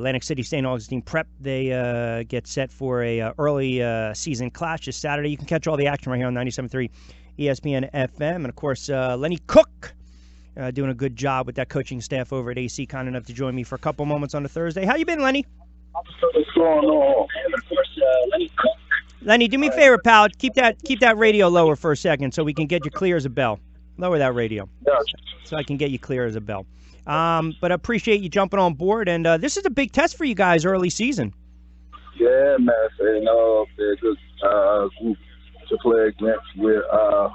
Atlantic City St. Augustine Prep. They uh, get set for a uh, early uh, season clash this Saturday. You can catch all the action right here on 97.3 ESPN FM. And of course, uh, Lenny Cooke uh, doing a good job with that coaching staff over at AC, kind enough to join me for a couple moments on a Thursday. How you been, Lenny? What's going on? And of course, uh, Lenny Cooke. Lenny, do me a favor, pal. Keep that keep that radio lower for a second so we can get you clear as a bell. Lower that radio so I can get you clear as a bell. Um, but I appreciate you jumping on board. And uh, this is a big test for you guys early season. Yeah, man. So, you know, they're a good uh, group to play against. Uh,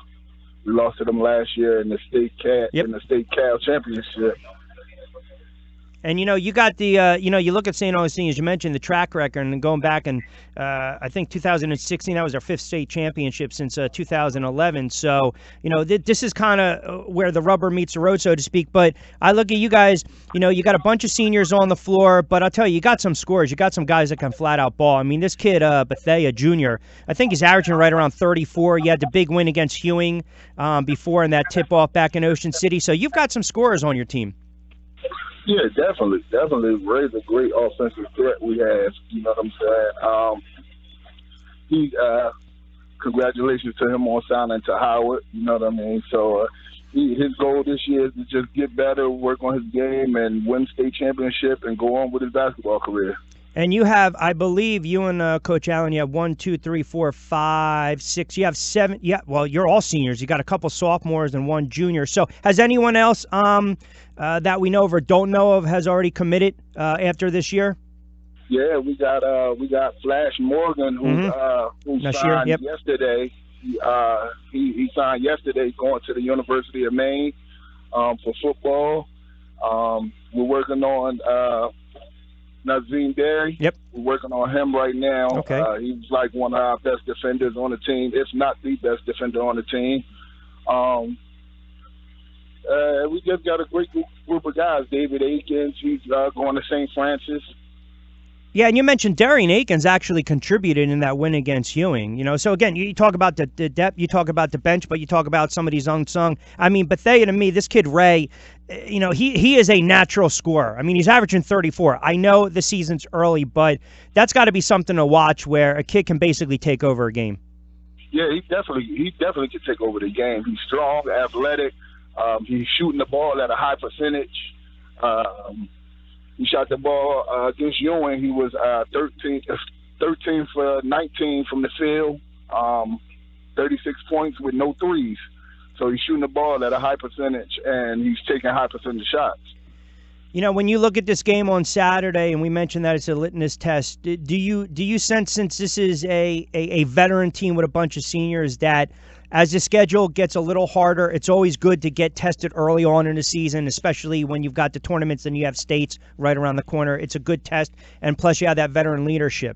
we lost to them last year in the state cat Yep. in the state cal championship. And you know, you got the uh, you know, you look at St. Augustine as you mentioned the track record, and going back and uh, I think 2016 that was our fifth state championship since uh, 2011. So you know, th- this is kind of where the rubber meets the road, so to speak. But I look at you guys. You know, you got a bunch of seniors on the floor, but I'll tell you, you got some scores. You got some guys that can flat out ball. I mean, this kid uh, Bethea Jr. I think he's averaging right around 34. You had the big win against Ewing um, before in that tip off back in Ocean City. So you've got some scorers on your team. Yeah, definitely, definitely. Ray's a great offensive threat we have. You know what I'm saying? Um, he, uh, congratulations to him on signing to Howard. You know what I mean? So uh, he, his goal this year is to just get better, work on his game, and win state championship, and go on with his basketball career. And you have, I believe, you and uh, Coach Allen, you have one, two, three, four, five, six. You have seven. Yeah, well, you're all seniors. You got a couple sophomores and one junior. So, has anyone else um, uh, that we know of or don't know of has already committed uh, after this year? Yeah, we got uh we got Flash Morgan who Mhm. uh who signed yep. yesterday. He, uh he, he signed yesterday going to the University of Maine um for football. Um we're working on uh Nazim Derry. Yep. We're working on him right now. Okay. Uh, he's like one of our best defenders on the team, if not the best defender on the team. Um uh, we just got a great group, group of guys. David Akins, he's uh, going to St. Francis. Yeah, and you mentioned Darian Akins actually contributed in that win against Ewing. You know, so again, you talk about the, the depth, you talk about the bench, but you talk about some of these unsung. I mean, Bethea to me, this kid Ray, eh, you know, he he is a natural scorer. I mean, he's averaging 34. I know the season's early, but that's got to be something to watch where a kid can basically take over a game. Yeah, he definitely he definitely can take over the game. He's strong, athletic. Um, he's shooting the ball at a high percentage. Um, he shot the ball uh, against Ewing. He was uh, 13, 13 for 19 from the field, um, 36 points with no threes. So he's shooting the ball at a high percentage, and he's taking high percentage shots. You know, when you look at this game on Saturday, and we mentioned that it's a litmus test, do you do you sense since this is a, a, a veteran team with a bunch of seniors that as the schedule gets a little harder, it's always good to get tested early on in the season, especially when you've got the tournaments and you have states right around the corner. It's a good test, and plus you have that veteran leadership.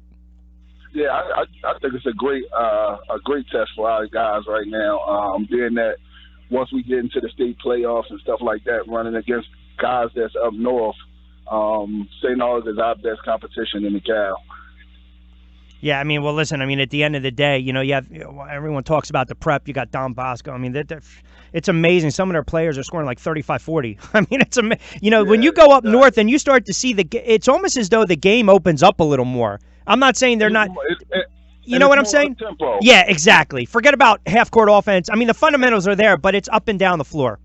Yeah, I, I, I think it's a great uh, a great test for our guys right now. Um, being that once we get into the state playoffs and stuff like that, running against guys that's up north, um, St. Augustine is our best competition in the Cal. Yeah, I mean, well, listen. I mean, at the end of the day, you know, you have you know, everyone talks about the prep. You got Don Bosco. I mean, that that- it's amazing. Some of their players are scoring like 35, 40. I mean, it's ama- you know when you go up exactly. north and you start to see the. It's almost as though the game opens up a little more. I'm not saying they're not. It- it- You know what I'm saying? Yeah, exactly. Forget about half court offense. I mean, the fundamentals are there, but it's up and down the floor.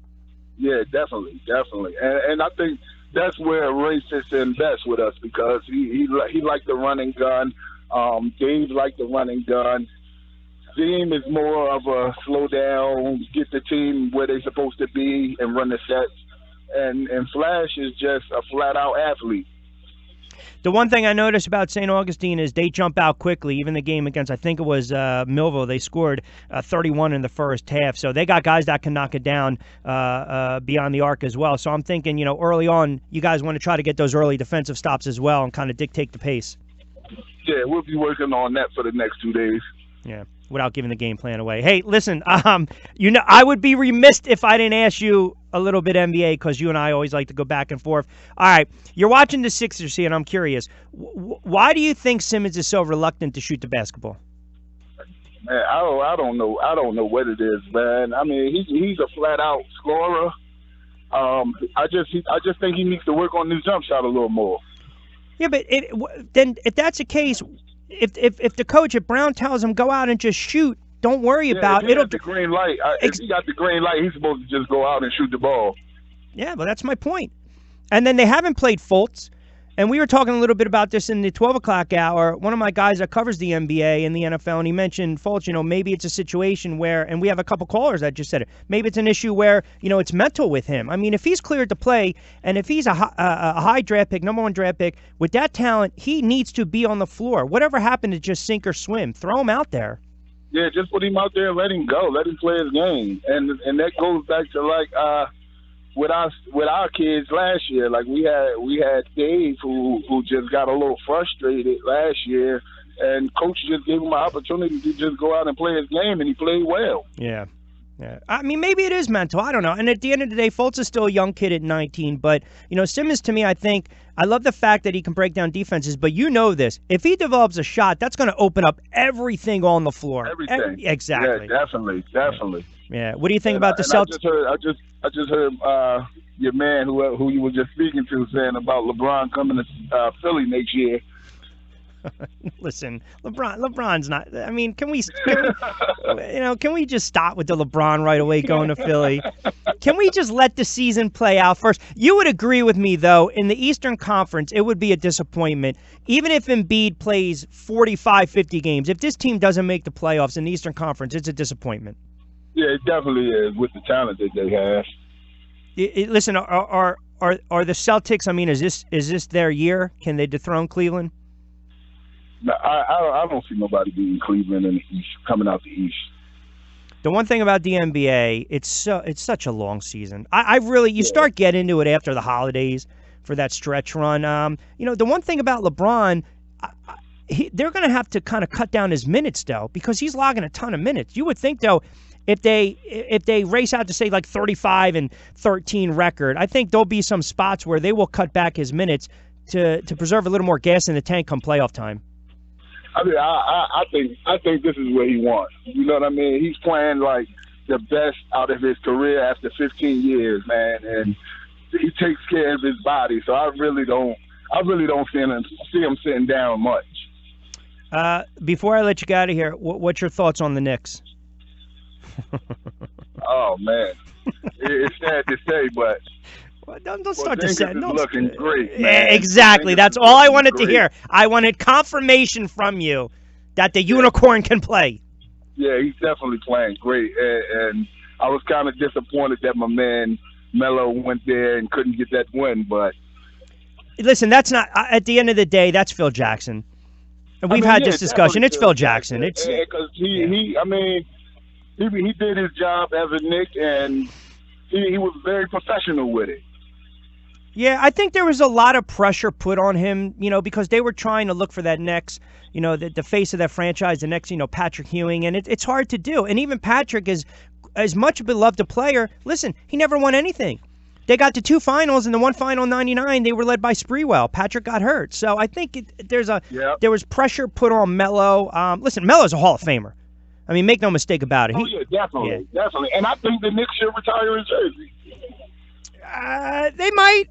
Yeah, definitely, definitely, and, and I think that's where Ray fits in best with us because he he he liked the running gun. Um, Dave liked the running gun. Zim is more of a slow down, get the team where they're supposed to be, and run the sets. And and Flash is just a flat out athlete. The one thing I noticed about St. Augustine is they jump out quickly. Even the game against, I think it was uh, Millville, they scored uh, 31 in the first half. So they got guys that can knock it down uh, uh, beyond the arc as well. So I'm thinking, you know, early on, you guys want to try to get those early defensive stops as well and kind of dictate the pace. Yeah, we'll be working on that for the next two days. Yeah, without giving the game plan away. Hey, listen, um, you know, I would be remiss if I didn't ask you a little bit NBA because you and I always like to go back and forth. All right, you're watching the Sixers here, and I'm curious, w- why do you think Simmons is so reluctant to shoot the basketball? Man, I don't, I don't know, I don't know what it is, man. I mean, he's he's a flat out scorer. Um, I just, he, I just think he needs to work on his jump shot a little more. Yeah, but it, then if that's the case, if if if the coach at Brown tells him go out and just shoot, don't worry Yeah, about it'll. the green light. I, if he got the green light, he's supposed to just go out and shoot the ball. Yeah, but that's my point. And then they haven't played Fultz. And we were talking a little bit about this in the 12 o'clock hour. One of my guys that covers the NBA and the NFL, and he mentioned Fultz, you know, maybe it's a situation where, and we have a couple callers that just said it, maybe it's an issue where, you know, it's mental with him. I mean, if he's cleared to play and if he's a, hi- a, a high draft pick, number one draft pick, with that talent, he needs to be on the floor. Whatever happened to just sink or swim, throw him out there. Yeah, just put him out there and let him go. Let him play his game. And and that goes back to like uh with us with our kids last year. Like we had we had Dave who who just got a little frustrated last year and coach just gave him an opportunity to just go out and play his game and he played well. Yeah. Yeah. I mean, maybe it is mental. I don't know. And at the end of the day, Fultz is still a young kid at 19. But, you know, Simmons, to me, I think, I love the fact that he can break down defenses. But you know this. If he develops a shot, that's going to open up everything on the floor. Everything. Every- exactly. Yeah, definitely, definitely. Yeah. What do you think And about I- the Celtics? I just heard I just I just heard uh your man who who you were just speaking to saying about LeBron coming to uh, Philly next year. Listen, LeBron. LeBron's not. I mean, can we, can we, you know, can we just stop with the LeBron right away going to Philly? Can we just let the season play out first? You would agree with me, though, in the Eastern Conference, it would be a disappointment. Even if Embiid plays 45, 50 games, if this team doesn't make the playoffs in the Eastern Conference, it's a disappointment. Yeah, it definitely is with the talent that they have. I- I- listen, are, are are are the Celtics? I mean, is this is this their year? Can they dethrone Cleveland? I, I I don't see nobody beating Cleveland in the East coming out the East. The one thing about the NBA, it's so it's such a long season. I, I really you start getting into it after the holidays for that stretch run. Um, you know, the one thing about LeBron, I, I, he, they're going to have to kind of cut down his minutes though because he's logging a ton of minutes. You would think though, if they if they race out to say like 35 and 13 record, I think there'll be some spots where they will cut back his minutes to to preserve a little more gas in the tank come playoff time. I mean, I, I I think I think this is what he wants. You know what I mean? He's playing like the best out of his career after 15 years, man, and he takes care of his body. So I really don't I really don't see him see him sitting down much. Uh, before I let you get out of here, wh- what's your thoughts on the Knicks? Oh man, it, it's sad to say, but Well, don't, don't Well, start to Jenkins say. don't- looking great, man. exactly. That's all I wanted to hear. I wanted confirmation from you that the unicorn can play. yeah, he's definitely playing great. And, and I was kind of disappointed that my man Melo went there and couldn't get that win, but Listen, that's not. uh, At the end of the day, that's Phil Jackson. And we've I mean, had yeah, this discussion. It's Phil Jackson. It's because he, yeah. he, I mean, he he did his job as a Knick, and he, he was very professional with it. Yeah, I think there was a lot of pressure put on him, you know, because they were trying to look for that next, you know, the, the face of that franchise, the next, you know, Patrick Ewing, and it, it's hard to do. And even Patrick is as much a beloved a player. Listen, he never won anything. They got to two finals, and the one final '99, they were led by Sprewell. Patrick got hurt, so I think it, there's a Yeah. there was pressure put on Melo. Um, listen, Melo's a Hall of Famer. I mean, make no mistake about it. Oh He, yeah, definitely, definitely. And I think the Knicks should retire his jersey. Uh, they might.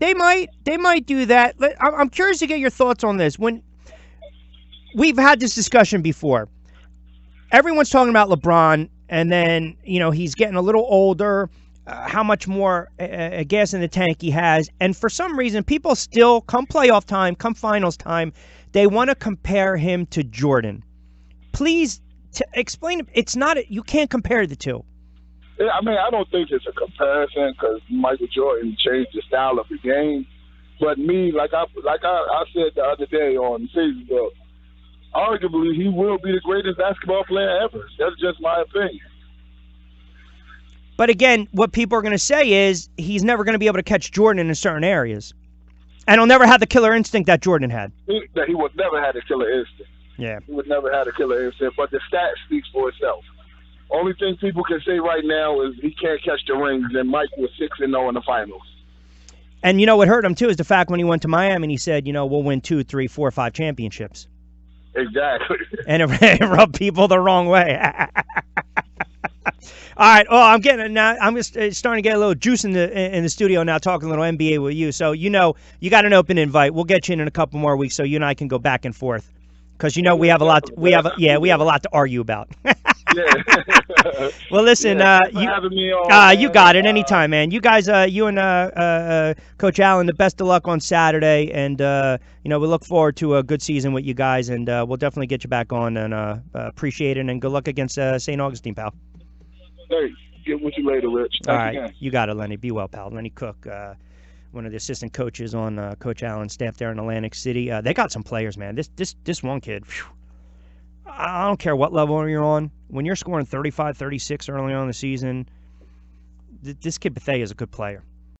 They might. They might do that. I'm curious to get your thoughts on this. When we've had this discussion before, everyone's talking about LeBron, and then you know he's getting a little older. Uh, how much more uh, uh, gas in the tank he has, and for some reason, people still come playoff time, come finals time, they want to compare him to Jordan. Please t- explain. It's not. You can't compare the two. I mean, I don't think it's a comparison because Michael Jordan changed the style of the game. But me, like I like I, I said the other day on Facebook, arguably he will be the greatest basketball player ever. That's just my opinion. But again, what people are going to say is he's never going to be able to catch Jordan in certain areas. And he'll never have the killer instinct that Jordan had. He, that he would never had a killer instinct. Yeah. He would never had a killer instinct. But the stat speaks for itself. Only thing people can say right now is he can't catch the rings, and Mike was six and zero in the finals. And you know what hurt him too is the fact when he went to Miami and he said, you know, we'll win two, three, four, five championships. Exactly. And it, it rubbed people the wrong way. All right. Oh, I'm getting now. I'm just uh, starting to get a little juice in the in the studio now, talking a little NBA with you. So you know, you got an open invite. We'll get you in in a couple more weeks, so you and I can go back and forth. Because you know we have a lot. To, we have a, yeah, we have a lot to argue about. yeah. well, listen, Yeah, uh, you, me on, uh, you got it Uh, anytime, man. You guys, uh, you and uh, uh, uh, Coach Allen, the best of luck on Saturday, and uh, you know we look forward to a good season with you guys, and uh, we'll definitely get you back on, and appreciate it, and good luck against uh, St. Augustine, pal. Hey, get with you later, Rich. All Thanks right, again. you got it, Lenny. Be well, pal. Lenny Cooke, uh, one of the assistant coaches on uh, Coach Allen's staff there in Atlantic City. Uh, they got some players, man. This this this one kid. phew. I don't care what level you're on. When you're scoring 35, 36 early on in the season, th- this kid Bethea is a good player.